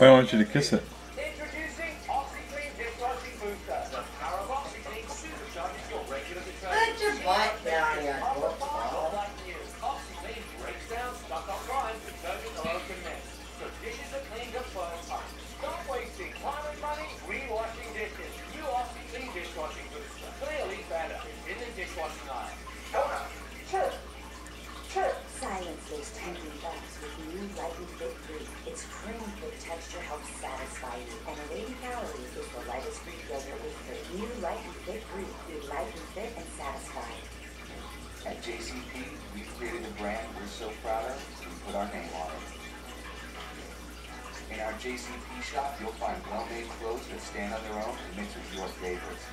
I want you to kiss it. Silence tempting thoughts with new Light and Fit Free. Its cream thick texture helps satisfy you. And 80 calories is the lightest Greek yogurt with fruit. New Light and Fit Free. Be light and fit and satisfied. At JCP, we created a brand we're so proud of, we put our name on it. In our JCP shop, you'll find well-made clothes that stand on their own and mix with your favorites.